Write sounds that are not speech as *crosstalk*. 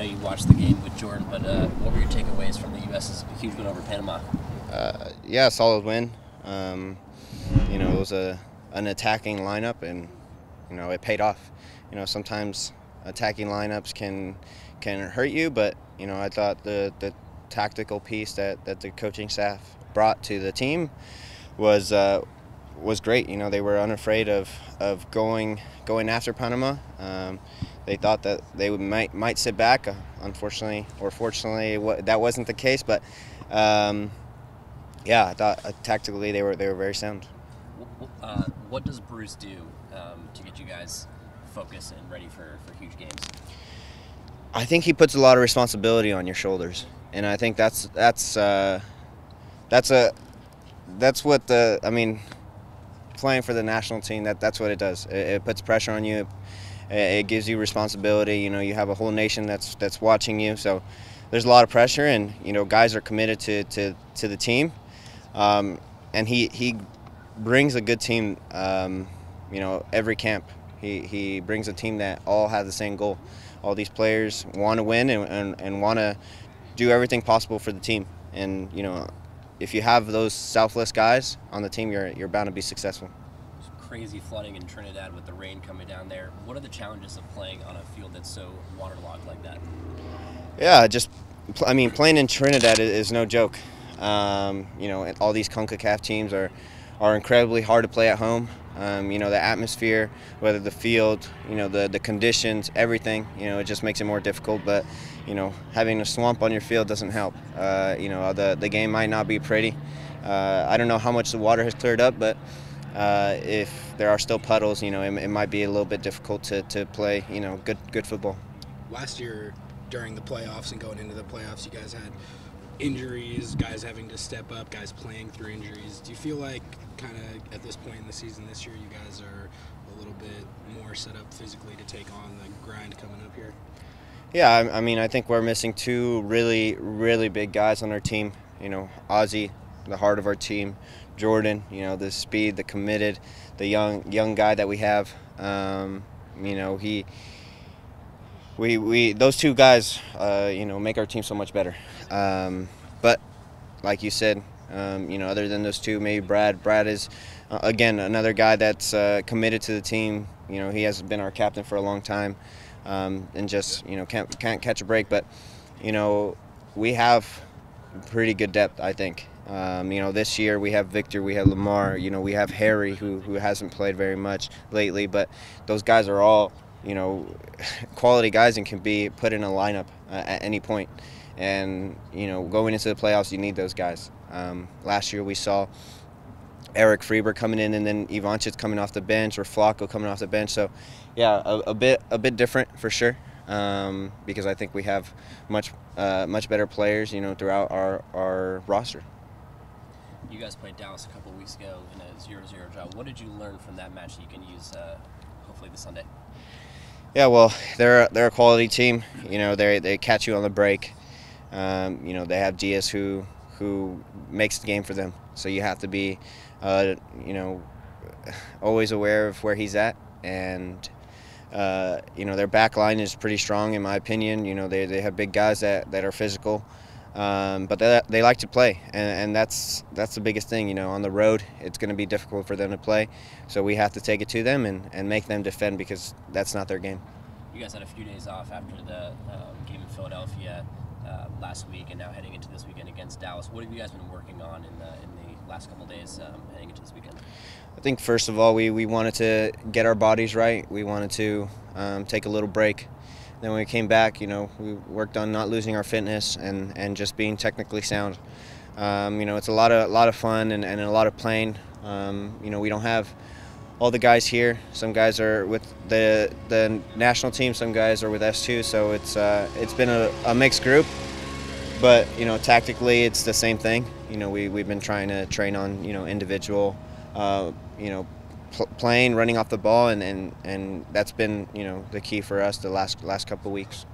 know you watched the game with Jordan, but uh, what were your takeaways from the U.S.'s huge win over Panama? Uh, yeah, solid win. Um, you know, it was a an attacking lineup, and you know it paid off. You know, sometimes attacking lineups can can hurt you, but you know I thought the the tactical piece that, that the coaching staff brought to the team was uh, was great. You know, they were unafraid of, of going going after Panama. Um, they thought that they would, might might sit back. Uh, unfortunately, or fortunately, what, that wasn't the case. But um, yeah, I thought uh, tactically they were they were very sound. Uh, what does Bruce do um, to get you guys focused and ready for, for huge games? I think he puts a lot of responsibility on your shoulders, and I think that's that's uh, that's a that's what the I mean playing for the national team that that's what it does. It, it puts pressure on you. It, gives you responsibility. You know, you have a whole nation that's that's watching you. So there's a lot of pressure, and you know, guys are committed to to, to the team. Um, and he he brings a good team. Um, you know, every camp he he brings a team that all have the same goal. All these players want to win and, and, and want to do everything possible for the team. And you know, if you have those selfless guys on the team, you're you're bound to be successful. Crazy flooding in Trinidad with the rain coming down there. What are the challenges of playing on a field that's so waterlogged like that? Yeah, just I mean, playing in Trinidad is no joke. Um, you know, all these CONCACAF teams are are incredibly hard to play at home. Um, you know, the atmosphere, whether the field, you know, the, the conditions, everything, you know, it just makes it more difficult. But, you know, having a swamp on your field doesn't help. Uh, you know, the, the game might not be pretty. Uh, I don't know how much the water has cleared up, but uh, if there are still puddles, you know, it, it, might be a little bit difficult to, to play, you know, good, good football. Last year, during the playoffs and going into the playoffs, you guys had injuries, guys having to step up, guys playing through injuries. Do you feel like kind of at this point in the season this year, you guys are a little bit more set up physically to take on the grind coming up here? Yeah, I, I mean, I think we're missing two really, really big guys on our team. You know, Ozzy, the heart of our team, Jordan. You know, the speed, the committed, the young young guy that we have. Um, you know, he we, we those two guys, uh, you know, make our team so much better. Um, but like you said, um, you know, other than those two, maybe Brad. Brad is uh, again another guy that's uh, committed to the team. You know, he has been our captain for a long time, um, and just you know can't can't catch a break. But you know, we have pretty good depth, I think. Um, you know, this year we have Victor, we have Lamar, you know, we have Harry, who who hasn't played very much lately, but those guys are all you know, *laughs* quality guys and can be put in a lineup uh, at any point. And you know, going into the playoffs, you need those guys. Um, last year we saw Erik Friberg coming in, and then Ivanschitz coming off the bench, or Flacco coming off the bench. So, yeah, a, a bit a bit different for sure. Um, because I think we have much uh, much better players, you know, throughout our, our roster. You guys played Dallas a couple weeks ago in a 0-0 draw. What did you learn from that match that you can use uh, hopefully this Sunday? Yeah, well, they're they're a quality team. You know, they they catch you on the break. Um, you know, they have Diaz who who makes the game for them. So you have to be, uh, you know, always aware of where he's at. And uh, you know, their back line is pretty strong in my opinion. You know, they they have big guys that that are physical. Um, but they, they like to play, and, and that's that's the biggest thing. You know, on the road, it's going to be difficult for them to play, so we have to take it to them and, and make them defend because that's not their game. You guys had a few days off after the um, game in Philadelphia uh, last week, and now heading into this weekend against Dallas. What have you guys been working on in the in the last couple days um, heading into this weekend? I think first of all, we, we wanted to get our bodies right. We wanted to um, take a little break then when we came back, you know, we worked on not losing our fitness and, and just being technically sound. Um, you know, it's a lot of a lot of fun and, and a lot of playing. Um, you know, we don't have all the guys here. Some guys are with the the national team. Some guys are with S2. So it's uh, it's been a, a mixed group. But you know, tactically, it's the same thing. You know, we we've been trying to train on you know individual, uh, you know, pl playing, running off the ball, and, and, and that's been you know the key for us the last last couple weeks.